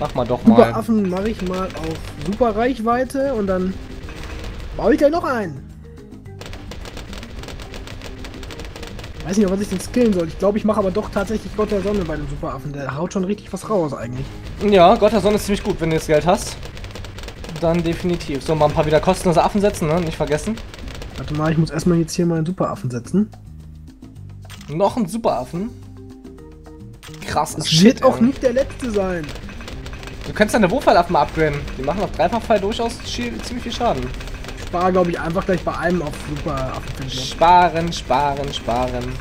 Mach mal doch mal. Superaffen mache ich mal auf super Reichweite und dann baue ich gleich noch einen. Weiß nicht, was ich denn skillen soll. Ich glaube, ich mache aber doch tatsächlich Gott der Sonne bei dem Superaffen. Der haut schon richtig was raus eigentlich. Ja, Gott der Sonne ist ziemlich gut, wenn du das Geld hast. Dann definitiv. So, mal ein paar wieder kostenlose Affen setzen, ne? Nicht vergessen. Warte mal, ich muss erstmal jetzt hier mal einen Superaffen setzen. Noch ein Superaffen. Krass. Das wird auch nicht der letzte sein. Du könntest deine Wurfwallaffen mal upgraden. Die machen auf Dreifachfall durchaus ziemlich viel Schaden. Ich spare, glaube ich, einfach gleich bei einem auf Superaffen. Sparen, sparen, sparen.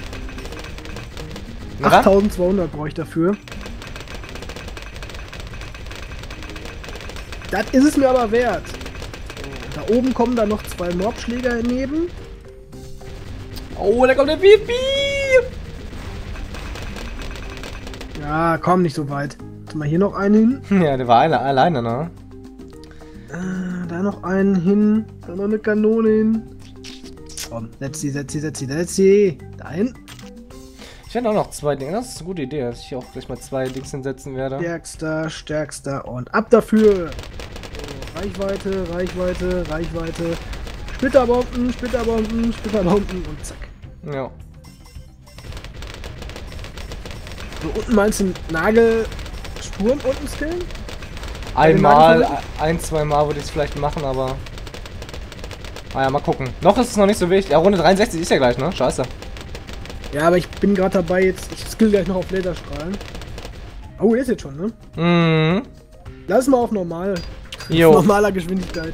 Dann? 8200 brauche ich dafür. Das ist es mir aber wert. Da oben kommen dann noch zwei Mobschläger neben. Oh, da kommt der Pipi! Ja, komm nicht so weit. Warte mal hier noch einen hin. Ja, der war alle, alleine, ne? Äh, da noch einen hin. Da noch eine Kanone hin. Komm, setz sie, setz sie, setz sie, setz sie. Dahin. Ich hätte auch noch zwei Dinge. Das ist eine gute Idee, dass ich hier auch gleich mal zwei Dings hinsetzen werde. Stärkster, stärkster und ab dafür. So, Reichweite, Reichweite, Reichweite. Splitterbomben, Splitterbomben, Splitterbomben und zack. Ja. So, unten meinst du einen Nagelsturm unten skillen? Einmal, ein, zwei Mal würde ich es vielleicht machen, aber. Ah ja, mal gucken. Noch ist es noch nicht so wichtig. Ja, Runde 63 ist ja gleich, ne? Scheiße. Ja, aber ich bin gerade dabei jetzt. Ich skill gleich noch auf Laserstrahlen. Oh, der ist jetzt schon, ne? Mhm. Lass mal auf normal. Jo. Normaler Geschwindigkeit.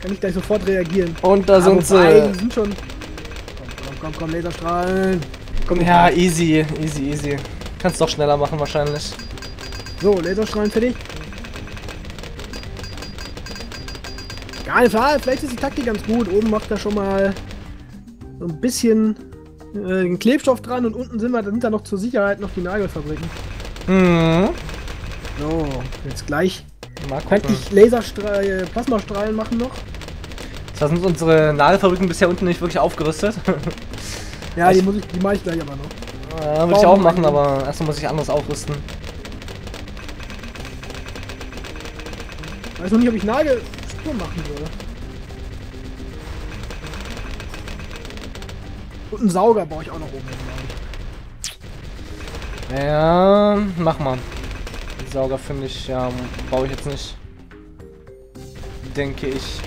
Kann ich gleich sofort reagieren. Und da Ah, sind sie. die sind schon. Komm, komm, komm, komm, Laserstrahlen. Komm, Ja, easy, easy, easy. Kannst doch schneller machen wahrscheinlich. So, Laserstrahlen fertig. Geil, vielleicht ist die Taktik ganz gut. Oben macht er schon mal so ein bisschen äh, den Klebstoff dran und unten sind wir, sind da noch zur Sicherheit noch die Nagelfabriken. Mhm. So, jetzt gleich. Mal Kann gucken. ich Laserstrahlen, Plasmastrahlen machen noch? Da sind unsere Nagelfabriken bisher unten nicht wirklich aufgerüstet. Ja, die, muss ich, die mache ich gleich aber noch. Ja, würde ich auch machen, aber erstmal muss ich anderes aufrüsten. Weiß noch nicht, ob ich Nagelspur machen würde. Und einen Sauger baue ich auch noch oben hin. Ja, mach mal. Den Sauger finde ich, ja, baue ich jetzt nicht. Denke ich.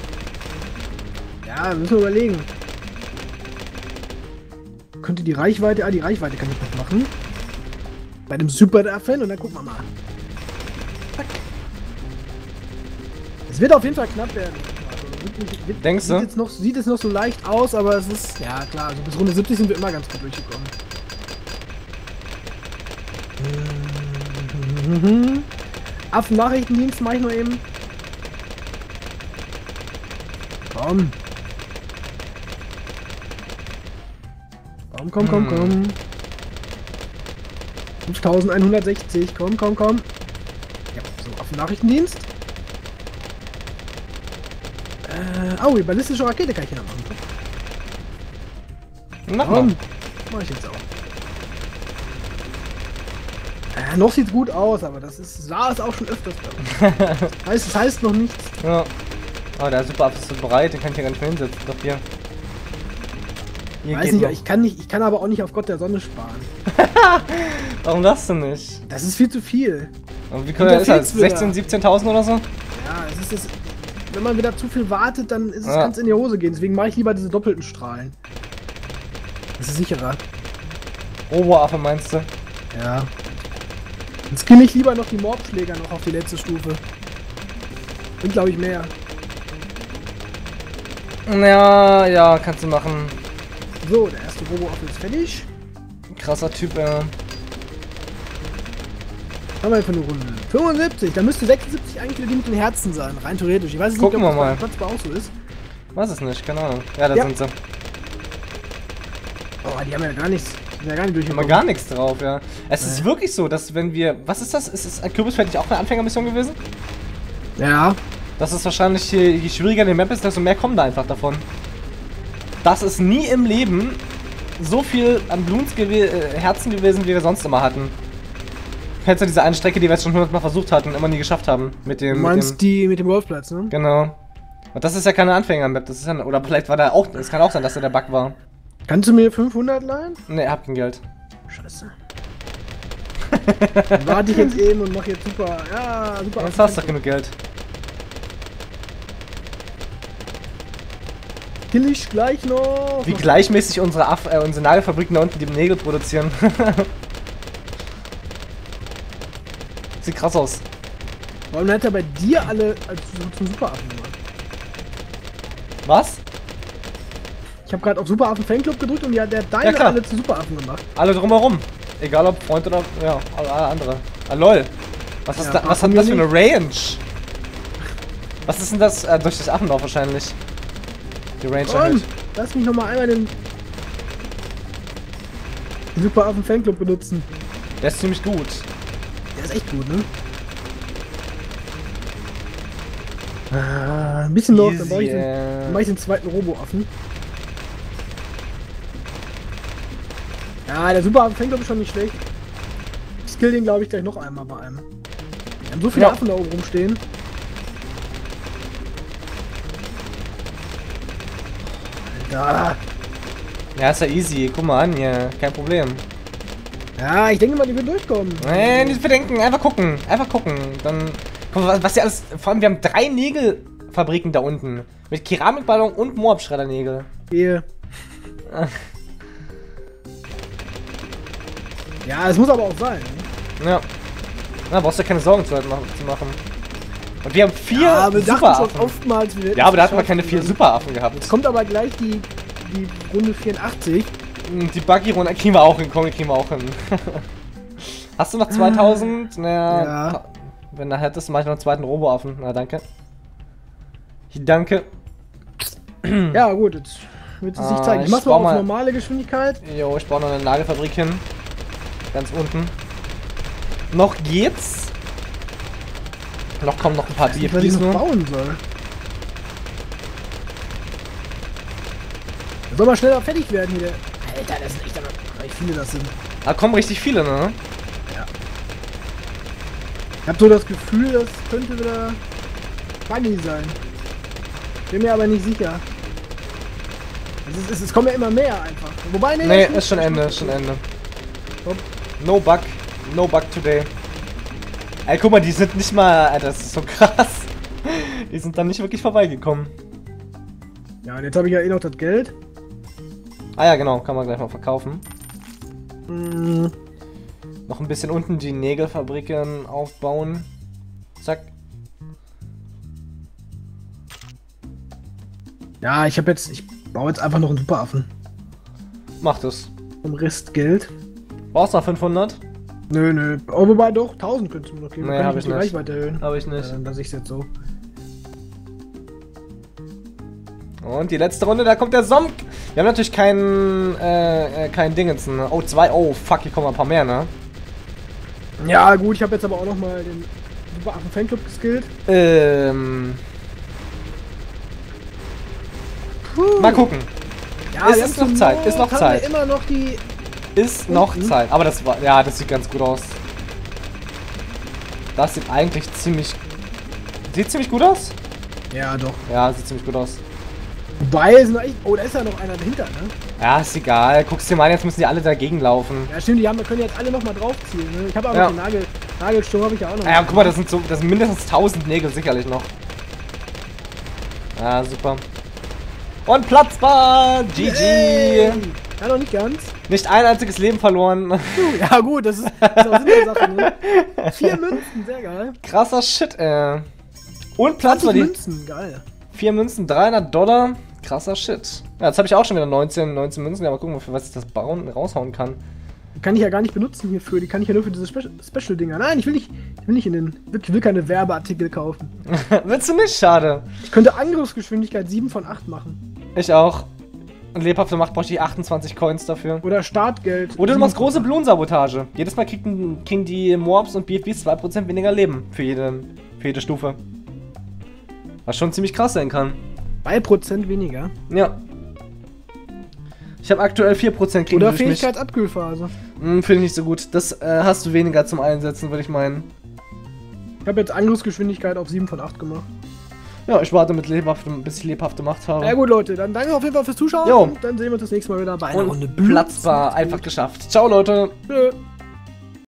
Ja, müssen wir überlegen. Könnte die Reichweite, ah, die Reichweite kann ich noch machen. Bei dem Super Fan und dann gucken wir mal. Es wird auf jeden Fall knapp werden. Wird nicht- wird- Denkst sieht du? Jetzt noch, sieht jetzt noch so leicht aus, aber es ist, ja klar, also bis Runde 70 sind wir immer ganz gut durchgekommen. Mhm. Affen-Nachrichtendienst mache ich nur eben. Komm. Komm, komm, komm, Hm. komm. 5160, komm, komm, komm. Ja, so, auf den Nachrichtendienst. Äh, oh, die ballistische Rakete kann ich hier noch machen. Mach mal. Mach ich jetzt auch. Äh, noch sieht's gut aus, aber das ist, sah es auch schon öfters. glaub ich. heißt, das heißt noch nichts. Ja. Oh, der Superab ist so bereit, den kann ich ja gar nicht mehr hinsetzen. Doch hier. Hier Weiß nicht, noch. ich kann nicht, ich kann aber auch nicht auf Gott der Sonne sparen. Warum das denn nicht? Das ist viel zu viel. Und wie da ist das? fehlt's 16.000, 17.000 oder so? Ja, es ist das, wenn man wieder zu viel wartet, dann ist es Ja. ganz in die Hose gehen. Deswegen mache ich lieber diese doppelten Strahlen. Das ist sicherer. Oberaffe meinst du? Ja. Dann skill ich lieber noch die Morbschläger noch auf die letzte Stufe. Und glaube ich mehr. Ja, ja, kannst du machen. So, der erste Robo-Affe ist fertig. Krasser Typ, äh. Haben wir für eine Runde? 75. Da müsste 76 eigentlich wieder die mit den Herzen sein. Rein theoretisch. Ich weiß Gucken nicht, ob wir das mal. bei auch so ist. Weiß es nicht, keine Ahnung. Ja, da Ja. sind sie. Oh, die haben ja gar nichts. Die sind ja gar nicht Haben durchgekommen. gar nichts drauf, ja. Es ist Nee. wirklich so, dass wenn wir. Was ist das? Ist ein Kürbisfeld nicht auch eine Anfängermission gewesen? Ja. Das ist wahrscheinlich, je, je schwieriger die Map ist, desto mehr kommen da einfach davon. Das ist nie im Leben so viel an Bloons gewe äh, Herzen gewesen, wie wir sonst immer hatten. Kennst du diese eine Strecke, die wir jetzt schon hundertmal versucht hatten und immer nie geschafft haben? Mit Du dem. meinst mit die mit dem Golfplatz, ne? dem genau. Und das ist ja keine Anfänger-Map, das ist ja. Oder vielleicht war da auch. Es kann auch sein, dass da der Bug war. Kannst du mir 500 leihen? Ne, hab kein Geld. Scheiße. Warte ich jetzt eben und mach jetzt super. Ja, super. Jetzt hast du doch genug Geld. Kill ich gleich noch. Wie gleichmäßig unsere, Aff äh, unsere Nagelfabriken da unten die Nägel produzieren. Sieht krass aus. Warum hat er bei dir alle als zum Superaffen gemacht? Was? Ich habe gerade auf Superaffen Fanclub gedrückt und hat der deine Ja, alle zu Superaffen gemacht. Alle drumherum. Egal ob Freund oder. Ja, alle andere. Ah, lol. Was, ist Ja, da, ach, was hat das für eine Range? Was ist denn das? Äh, durch das Affendorf wahrscheinlich. Die Range Komm, erhöht. lass mich noch mal einmal den Superaffen Fanclub benutzen. Der ist ziemlich gut. Der ist echt gut, ne? Ah, ein bisschen noch, dann brauche ich, den- dann mach ich den zweiten Roboaffen. Ja, der Superaffen Fanclub ist schon nicht schlecht. Ich skill den, glaube ich, gleich noch einmal bei einem. Wir haben so viele Ja. Affen da oben rumstehen. Alter. Ja, ist ja easy. Guck mal an hier. Kein Problem. Ja, ich denke mal, die wird durchkommen. Nee, nicht bedenken. Einfach gucken. Einfach gucken. Dann. Guck mal, was- ja alles. Vor allem, wir haben drei Nägelfabriken da unten. Mit Keramikballon und Moab-Schreddernägel. Hier. Ja, es muss aber auch sein. ne? Ja. Na, brauchst du keine Sorgen zu, machen-. Und wir haben vier Ja, aber Superaffen. oftmals, Ja, aber da hatten wir keine vier Superaffen gehabt. Jetzt kommt aber gleich die, die Runde 84. Die Buggy-Runde kriegen wir auch hin. Komm, die kriegen wir auch hin. Hast du noch 2000? Naja. Ja. Wenn du hättest, mach ich noch einen zweiten Roboaffen. Na, danke. Danke. Ja, gut, jetzt wird es sich Ah, zeigen. Ich ich mach's mal auf mal- normale Geschwindigkeit. Jo, ich baue noch eine Nagelfabrik hin. Ganz unten. Noch geht's. Noch kommen noch ein paar Ich weiß nicht, was ich noch bauen soll. Soll mal schneller fertig werden hier. Alter, das sind echt aber wie viele das sind. Da kommen richtig viele, ne? Ich hab so das Gefühl, das könnte wieder buggy sein. Bin mir aber nicht sicher. Es, ist, es, es kommen ja immer mehr einfach. Wobei, nee, Nee, das ist schon Ende, ist schon Ende. Hopp. No bug. No bug today. Ey, guck mal, die sind nicht mal. Alter, das ist so krass. Die sind dann nicht wirklich vorbeigekommen. Ja, und jetzt habe ich ja eh noch das Geld. Ah ja, genau, kann man gleich mal verkaufen. Hm, Noch ein bisschen unten die Nägelfabriken aufbauen. Zack. Ja, ich habe jetzt, ich baue jetzt einfach noch einen Superaffen. Mach das. Vom Restgeld. Brauchst du noch 500? Nö, nö. Oh, wobei doch, 1000 könntest du mir noch geben. Nee, Dann kann hab ich nicht. Reichweite erhöhen. Habe ich nicht. dann lasse ich es jetzt so. Und die letzte Runde, da kommt der Somk. Wir haben natürlich keinen, äh, äh, keinen Dingens. Ne? Oh, zwei. Oh, fuck, hier kommen ein paar mehr, ne? Ja, gut, ich habe jetzt aber auch noch mal den Superaffen Fanclub geskillt. Ähm. Puh. Mal gucken. Ja, ist haben noch Zeit, ist noch haben wir Zeit. immer noch die. Ist noch Unten? Zeit. Aber das war. Ja, das sieht ganz gut aus. Das sieht eigentlich ziemlich. Sieht ziemlich gut aus? Ja, doch. Ja, sieht ziemlich gut aus. Es sind echt. Oh, da ist ja noch einer dahinter, ne? Ja, ist egal. Guckst dir mal an, jetzt müssen die alle dagegen laufen. Ja, stimmt, die haben, wir können jetzt alle noch mal draufziehen, ne? Ich habe aber Ja. den Nagel, Nagelsturm habe ich ja auch noch. Ja, guck mal, das sind so. Das sind mindestens 1000 Nägel sicherlich noch. Ja, super. Und Platzball! GG! Yay! Ja, noch nicht ganz. Nicht ein einziges Leben verloren. Ja, gut, das ist, das ist auch Sinn der Sache, ne? Vier Münzen, sehr geil. Krasser Shit, ey. Und Platz 20 war die. Münzen, geil. Vier Münzen, 300 Dollar. Krasser Shit. Ja, jetzt habe ich auch schon wieder 19, 19 Münzen. Ja, mal gucken, für was ich das bauen, raushauen kann. Die kann ich ja gar nicht benutzen hierfür. Die kann ich ja nur für diese Spe Special-Dinger. Nein, ich will nicht, ich will nicht in den. Ich will keine Werbeartikel kaufen. Willst du nicht? Schade. Ich könnte Angriffsgeschwindigkeit 7 von 8 machen. Ich auch. Und lebhafte Macht brauche ich 28 Coins dafür. Oder Startgeld. Oder du 7 machst große 8. Blumensabotage. Jedes Mal kriegen, kriegen die Moabs und BFBs 2% weniger Leben für jede, für jede Stufe. Was schon ziemlich krass sein kann. 2% weniger. Ja. Ich habe aktuell 4% kriegen Oder. Fähigkeitsabkühlphase. Hm, Finde ich nicht so gut. Das äh, hast du weniger zum Einsetzen, würde ich meinen. Ich habe jetzt Angriffsgeschwindigkeit auf 7 von 8 gemacht. Ja, ich warte mit lebhaftem, bis ich lebhafte Macht habe. Ja gut, Leute, dann danke auf jeden Fall fürs Zuschauen. Jo. Und dann sehen wir uns das nächste Mal wieder bei einer Runde Und platzbar einfach geschafft. Ciao, Leute. Tschö.